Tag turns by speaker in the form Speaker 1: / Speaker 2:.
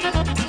Speaker 1: Música